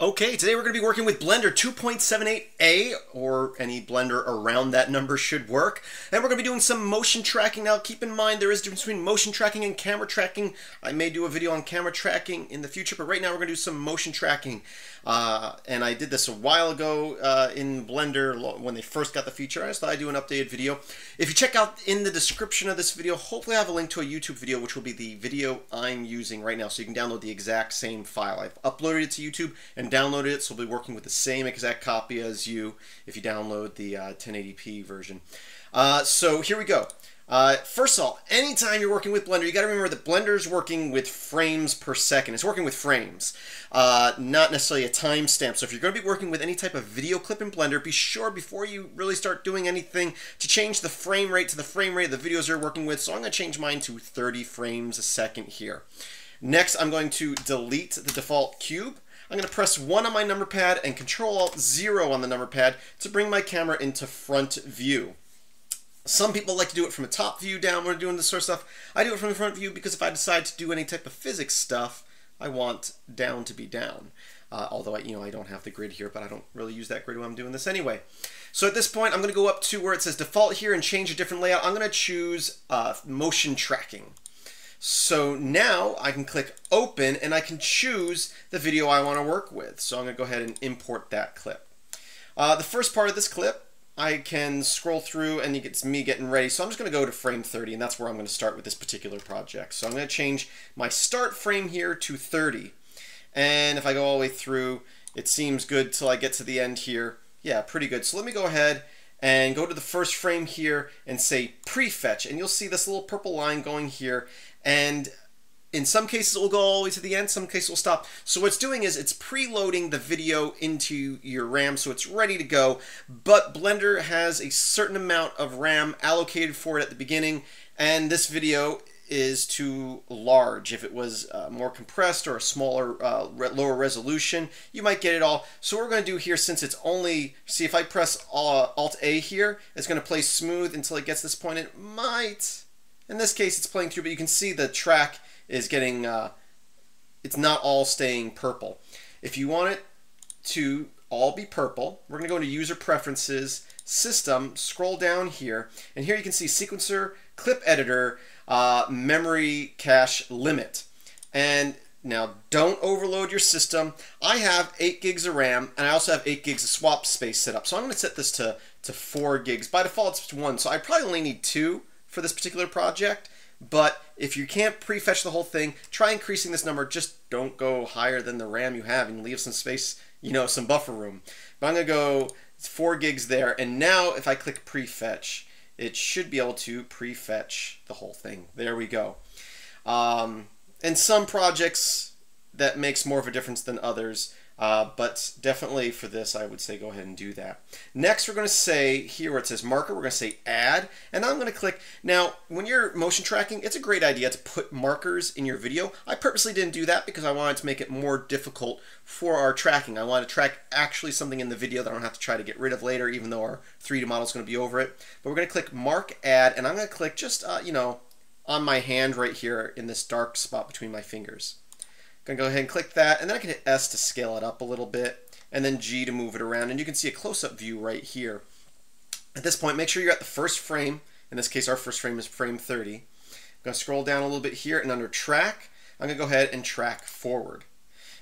Okay, today we're going to be working with Blender 2.78a, or any Blender around that number should work. And we're going to be doing some motion tracking. Now, keep in mind there is a difference between motion tracking and camera tracking. I may do a video on camera tracking in the future, but right now we're going to do some motion tracking. Uh, and I did this a while ago uh, in Blender when they first got the feature. I just thought I'd do an updated video. If you check out in the description of this video, hopefully I have a link to a YouTube video, which will be the video I'm using right now. So you can download the exact same file. I've uploaded it to YouTube and and downloaded it, so we'll be working with the same exact copy as you if you download the uh, 1080p version. Uh, so here we go. Uh, first of all, anytime you're working with Blender, you got to remember that Blender's working with frames per second. It's working with frames, uh, not necessarily a timestamp. So if you're going to be working with any type of video clip in Blender, be sure before you really start doing anything to change the frame rate to the frame rate of the videos you're working with. So I'm going to change mine to 30 frames a second here. Next, I'm going to delete the default cube. I'm going to press 1 on my number pad and Control Alt 0 on the number pad to bring my camera into front view. Some people like to do it from a top view down when doing this sort of stuff. I do it from the front view because if I decide to do any type of physics stuff, I want down to be down. Uh, although I, you know, I don't have the grid here, but I don't really use that grid when I'm doing this anyway. So at this point, I'm going to go up to where it says default here and change a different layout. I'm going to choose uh, motion tracking. So now I can click open and I can choose the video I want to work with. So I'm going to go ahead and import that clip. Uh, the first part of this clip, I can scroll through and it's me getting ready. So I'm just going to go to frame 30 and that's where I'm going to start with this particular project. So I'm going to change my start frame here to 30. And if I go all the way through, it seems good till I get to the end here. Yeah, pretty good. So let me go ahead and go to the first frame here and say prefetch. And you'll see this little purple line going here. And in some cases it will go all the way to the end, some cases it will stop. So what it's doing is it's preloading the video into your RAM so it's ready to go, but Blender has a certain amount of RAM allocated for it at the beginning, and this video is too large. If it was uh, more compressed or a smaller, uh, re lower resolution, you might get it all. So what we're going to do here, since it's only, see if I press uh, Alt-A here, it's going to play smooth until it gets this point. It might in this case, it's playing through, but you can see the track is getting, uh, it's not all staying purple. If you want it to all be purple, we're going to go into User Preferences, System, scroll down here, and here you can see Sequencer, Clip Editor, uh, Memory Cache Limit. And now, don't overload your system. I have 8 gigs of RAM, and I also have 8 gigs of swap space set up. So I'm going to set this to, to 4 gigs. By default, it's 1, so I probably only need 2 for this particular project. But if you can't prefetch the whole thing, try increasing this number. Just don't go higher than the RAM you have and leave some space, you know, some buffer room. But I'm going to go 4 gigs there. And now if I click prefetch, it should be able to prefetch the whole thing. There we go. Um, and some projects that makes more of a difference than others. Uh, but definitely for this, I would say go ahead and do that. Next, we're going to say here where it says marker, we're going to say add, and I'm going to click. Now, when you're motion tracking, it's a great idea to put markers in your video. I purposely didn't do that because I wanted to make it more difficult for our tracking. I want to track actually something in the video that I don't have to try to get rid of later, even though our 3D model is going to be over it. But we're going to click mark add, and I'm going to click just, uh, you know, on my hand right here in this dark spot between my fingers. Gonna go ahead and click that, and then I can hit S to scale it up a little bit, and then G to move it around, and you can see a close-up view right here. At this point, make sure you're at the first frame. In this case, our first frame is frame 30. I'm gonna scroll down a little bit here, and under track, I'm gonna go ahead and track forward.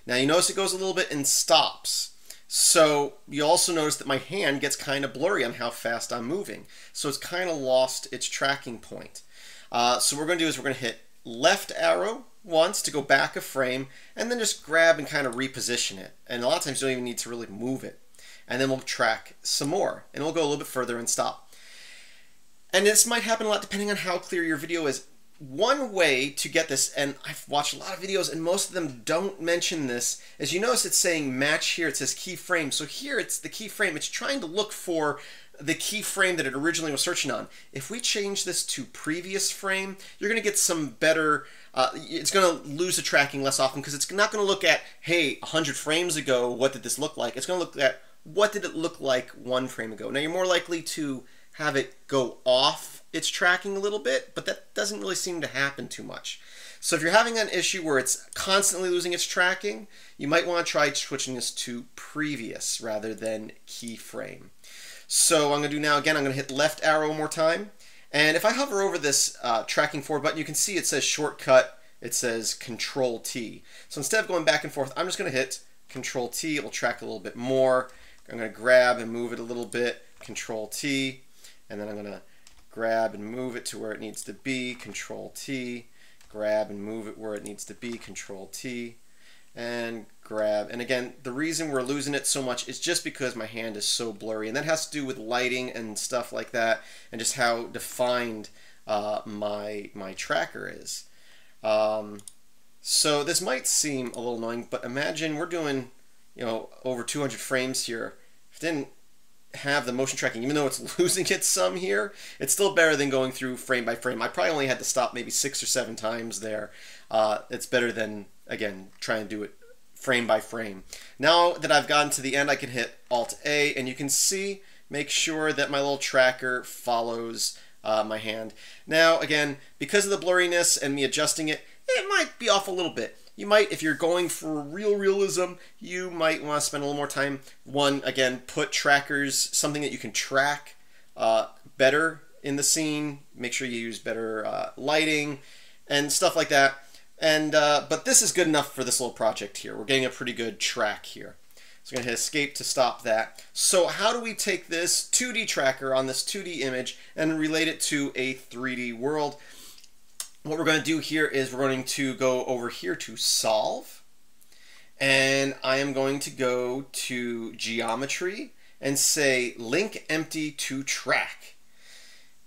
Now you notice it goes a little bit and stops. So you also notice that my hand gets kind of blurry on how fast I'm moving. So it's kind of lost its tracking point. Uh, so what we're going to do is we're going to hit left arrow once to go back a frame and then just grab and kind of reposition it. And a lot of times you don't even need to really move it. And then we'll track some more and we'll go a little bit further and stop. And this might happen a lot depending on how clear your video is. One way to get this, and I've watched a lot of videos and most of them don't mention this, as you notice it's saying match here, it says keyframe. So here it's the keyframe, it's trying to look for the keyframe that it originally was searching on. If we change this to previous frame, you're going to get some better, uh, it's going to lose the tracking less often because it's not going to look at, hey, 100 frames ago, what did this look like? It's going to look at what did it look like one frame ago. Now you're more likely to have it go off it's tracking a little bit, but that doesn't really seem to happen too much. So if you're having an issue where it's constantly losing its tracking, you might want to try switching this to previous rather than keyframe. So I'm going to do now, again, I'm going to hit left arrow one more time. And if I hover over this uh, tracking forward button, you can see it says shortcut, it says control T. So instead of going back and forth, I'm just going to hit control T. It'll track a little bit more. I'm going to grab and move it a little bit, control T. And then I'm going to grab and move it to where it needs to be, control T grab and move it where it needs to be, control T, and grab. And again, the reason we're losing it so much is just because my hand is so blurry. And that has to do with lighting and stuff like that, and just how defined uh, my, my tracker is. Um, so this might seem a little annoying, but imagine we're doing, you know, over 200 frames here. If didn't have the motion tracking, even though it's losing it some here, it's still better than going through frame by frame. I probably only had to stop maybe six or seven times there. Uh, it's better than, again, trying to do it frame by frame. Now that I've gotten to the end, I can hit Alt-A, and you can see, make sure that my little tracker follows uh, my hand. Now, again, because of the blurriness and me adjusting it, it might be off a little bit you might, if you're going for real realism, you might want to spend a little more time. One, again, put trackers, something that you can track uh, better in the scene. Make sure you use better uh, lighting and stuff like that. And uh, But this is good enough for this little project here. We're getting a pretty good track here. So I'm going to hit escape to stop that. So how do we take this 2D tracker on this 2D image and relate it to a 3D world? What we're going to do here is we're going to go over here to solve and I am going to go to geometry and say link empty to track.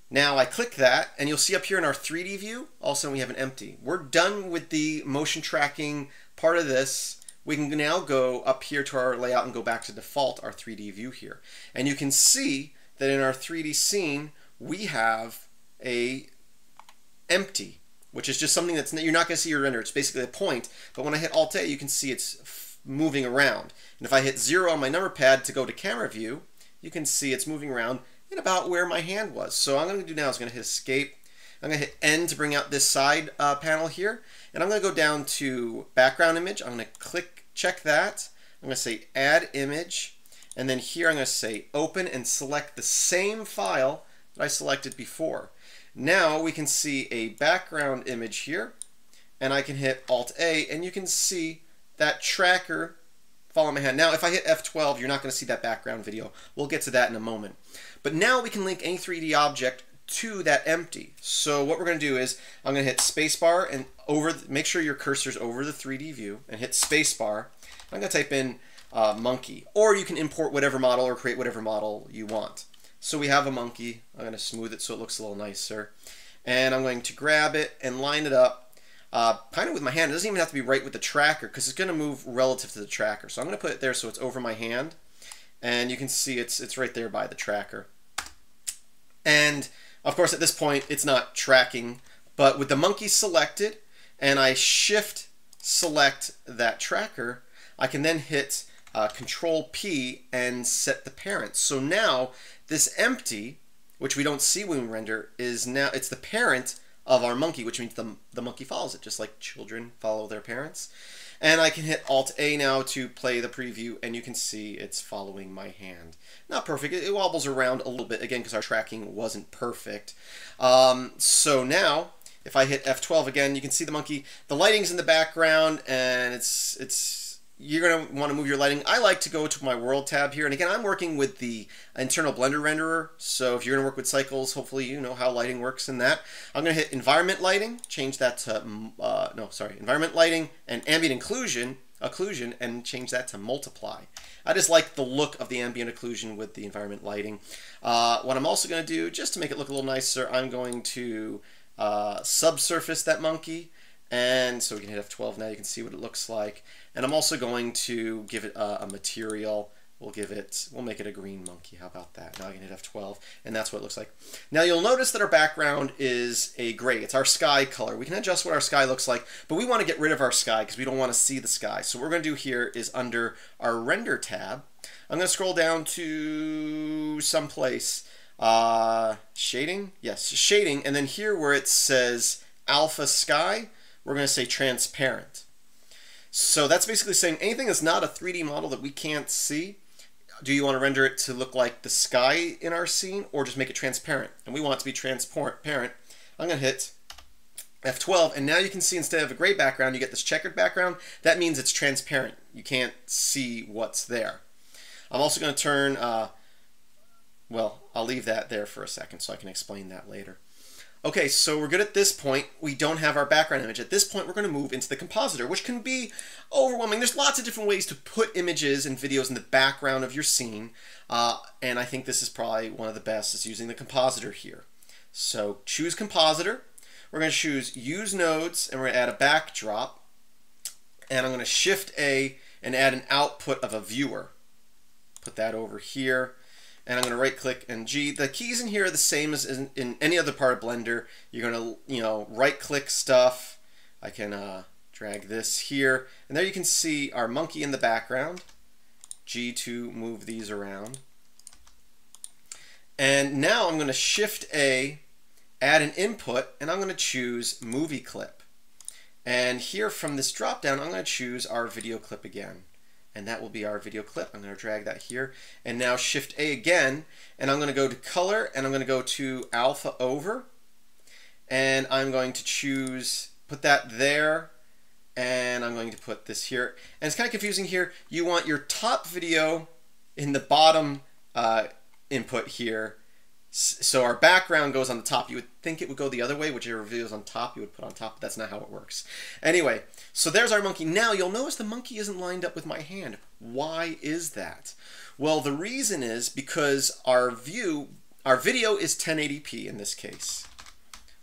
Now I click that and you'll see up here in our 3D view also we have an empty. We're done with the motion tracking part of this. We can now go up here to our layout and go back to default our 3D view here. And you can see that in our 3D scene we have a empty which is just something that's you're not going to see your render. It's basically a point. But when I hit Alt A, you can see it's moving around. And if I hit zero on my number pad to go to camera view, you can see it's moving around in about where my hand was. So I'm going to do now is going to hit Escape. I'm going to hit N to bring out this side uh, panel here. And I'm going to go down to background image. I'm going to click, check that. I'm going to say Add Image. And then here I'm going to say Open and select the same file that I selected before. Now we can see a background image here, and I can hit Alt-A, and you can see that tracker follow my hand. Now, if I hit F12, you're not going to see that background video. We'll get to that in a moment. But now we can link any 3D object to that empty. So what we're going to do is I'm going to hit spacebar and over. The, make sure your cursor's over the 3D view and hit spacebar. I'm going to type in uh, monkey, or you can import whatever model or create whatever model you want. So we have a monkey. I'm going to smooth it so it looks a little nicer. And I'm going to grab it and line it up uh, kind of with my hand. It doesn't even have to be right with the tracker because it's going to move relative to the tracker. So I'm going to put it there so it's over my hand. And you can see it's, it's right there by the tracker. And of course at this point it's not tracking, but with the monkey selected and I shift select that tracker, I can then hit uh, Control P and set the parent. So now this empty, which we don't see when we render, is now it's the parent of our monkey, which means the, the monkey follows it, just like children follow their parents. And I can hit Alt-A now to play the preview, and you can see it's following my hand. Not perfect. It, wobbles around a little bit, again, because our tracking wasn't perfect. Um, so now, if I hit F12 again, you can see the monkey. The lighting's in the background, and it's it's you're going to want to move your lighting. I like to go to my world tab here. And again, I'm working with the internal Blender renderer. So if you're going to work with cycles, hopefully you know how lighting works in that. I'm going to hit environment lighting, change that to, uh, no, sorry, environment lighting and ambient occlusion, occlusion, and change that to multiply. I just like the look of the ambient occlusion with the environment lighting. Uh, what I'm also going to do, just to make it look a little nicer, I'm going to uh, subsurface that monkey. And so we can hit F12 now, you can see what it looks like. And I'm also going to give it a, a, material. We'll give it, we'll make it a green monkey. How about that? Now I can hit F12, and that's what it looks like. Now you'll notice that our background is a gray. It's our sky color. We can adjust what our sky looks like, but we want to get rid of our sky because we don't want to see the sky. So what we're going to do here is under our render tab, I'm going to scroll down to some place Uh, shading? Yes, shading. And then here where it says alpha sky, we're going to say transparent. So that's basically saying anything that's not a 3D model that we can't see, do you want to render it to look like the sky in our scene or just make it transparent? And we want it to be transparent. I'm going to hit F12 and now you can see instead of a gray background you get this checkered background. That means it's transparent. You can't see what's there. I'm also going to turn, uh, well, I'll leave that there for a second so I can explain that later. Okay, so we're good at this point. We don't have our background image. At this point, we're going to move into the compositor, which can be overwhelming. There's lots of different ways to put images and videos in the background of your scene, uh, and I think this is probably one of the best is using the compositor here. So choose compositor. We're going to choose use nodes, and we're going to add a backdrop, and I'm going to shift A and add an output of a viewer. Put that over here and I'm going to right click and G. The keys in here are the same as in, in any other part of Blender. You're going to, you know, right click stuff. I can uh, drag this here. And there you can see our monkey in the background. G to move these around. And now I'm going to shift A, add an input, and I'm going to choose movie clip. And here from this drop down, I'm going to choose our video clip again and that will be our video clip. I'm going to drag that here. And now shift A again and I'm going to go to color and I'm going to go to alpha over and I'm going to choose put that there and I'm going to put this here. And it's kind of confusing here. You want your top video in the bottom uh, input here so our background goes on the top. You would think it would go the other way, whichever video is on top you would put on top, but that's not how it works. Anyway, so there's our monkey. Now you'll notice the monkey isn't lined up with my hand. Why is that? Well, the reason is because our view, our video is 1080p in this case,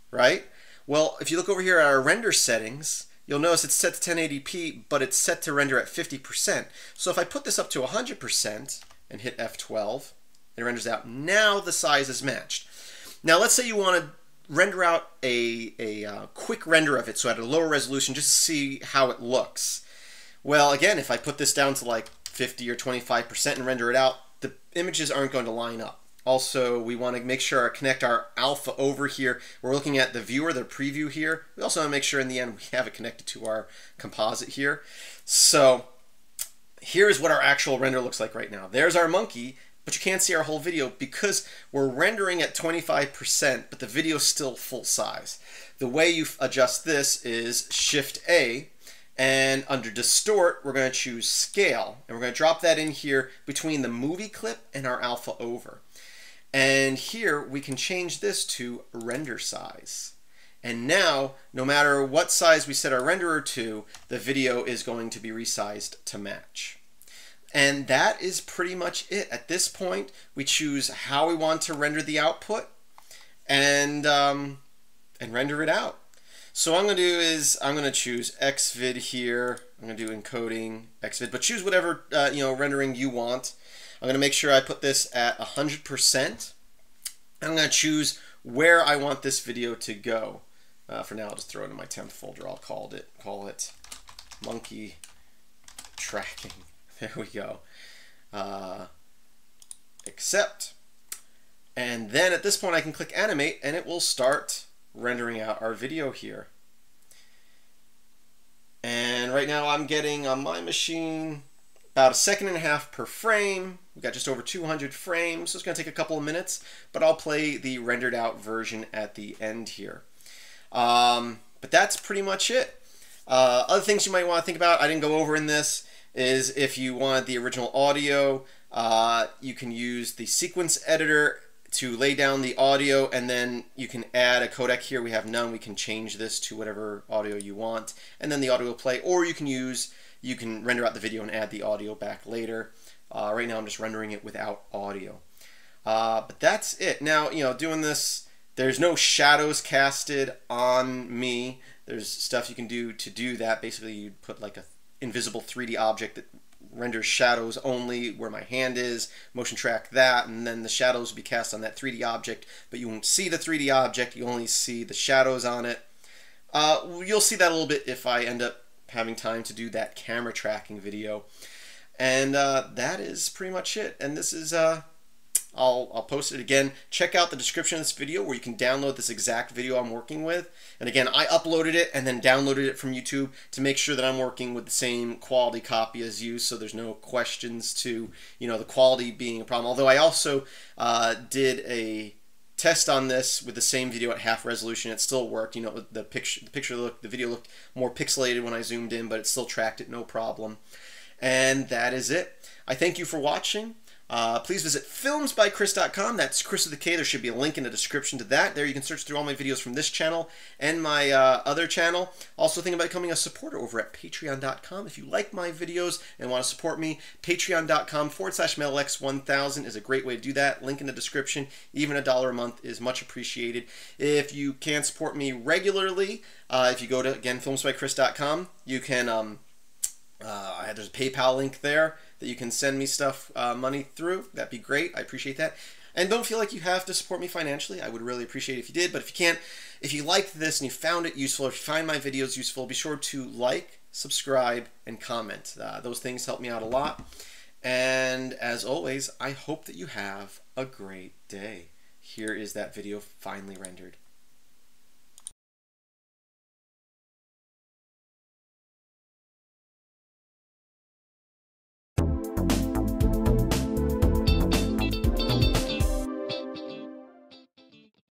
right? Well, if you look over here at our render settings, you'll notice it's set to 1080p, but it's set to render at 50%. So if I put this up to 100% and hit F12, it renders out. Now the size is matched. Now let's say you want to render out a, a uh, quick render of it, so at a lower resolution, just to see how it looks. Well, again, if I put this down to like 50 or 25% and render it out, the images aren't going to line up. Also, we want to make sure to connect our alpha over here. We're looking at the viewer, the preview here. We also want to make sure in the end we have it connected to our composite here. So here's what our actual render looks like right now. There's our monkey but you can't see our whole video because we're rendering at 25%, but the video is still full size. The way you adjust this is Shift A, and under Distort, we're going to choose Scale, and we're going to drop that in here between the movie clip and our alpha over. And here we can change this to render size. And now, no matter what size we set our renderer to, the video is going to be resized to match. And that is pretty much it. At this point, we choose how we want to render the output and, um, and render it out. So what I'm going to do is I'm going to choose Xvid here. I'm going to do encoding Xvid, but choose whatever uh, you know rendering you want. I'm going to make sure I put this at 100%. I'm going to choose where I want this video to go. Uh, for now, I'll just throw it in my temp folder. I'll call it call it monkey tracking. There we go. Uh, accept. And then at this point I can click animate and it will start rendering out our video here. And right now I'm getting on my machine about a second and a half per frame. We've got just over 200 frames, so it's going to take a couple of minutes, but I'll play the rendered out version at the end here. Um, but that's pretty much it. Uh, other things you might want to think about, I didn't go over in this, is if you want the original audio, uh, you can use the sequence editor to lay down the audio and then you can add a codec here. We have none. We can change this to whatever audio you want and then the audio will play or you can use, you can render out the video and add the audio back later. Uh, right now I'm just rendering it without audio. Uh, but that's it. Now, you know, doing this, there's no shadows casted on me. There's stuff you can do to do that. Basically, you put like a invisible 3D object that renders shadows only where my hand is, motion track that, and then the shadows will be cast on that 3D object, but you won't see the 3D object, you only see the shadows on it. Uh, you'll see that a little bit if I end up having time to do that camera tracking video. And uh, that is pretty much it. And this is, uh, I'll, I'll post it again. Check out the description of this video where you can download this exact video I'm working with. And again, I uploaded it and then downloaded it from YouTube to make sure that I'm working with the same quality copy as you, so there's no questions to you know the quality being a problem. Although I also uh, did a test on this with the same video at half resolution. It still worked. You know, the picture, the picture looked, the video looked more pixelated when I zoomed in, but it still tracked it no problem. And that is it. I thank you for watching. Uh, please visit filmsbykris.com. That's Chris with the K. There should be a link in the description to that. There you can search through all my videos from this channel and my uh, other channel. Also think about becoming a supporter over at patreon.com. If you like my videos and want to support me, patreon.com forward slash metalx1000 is a great way to do that. Link in the description. Even a dollar a month is much appreciated. If you can support me regularly, uh, if you go to, again, filmsbykris.com, you can... Um, uh, there's a PayPal link there that you can send me stuff, uh, money through. That'd be great. I appreciate that. And don't feel like you have to support me financially. I would really appreciate if you did. But if you can't, if you liked this and you found it useful, if you find my videos useful, be sure to like, subscribe, and comment. Uh, those things help me out a lot. And as always, I hope that you have a great day. Here is that video finally rendered.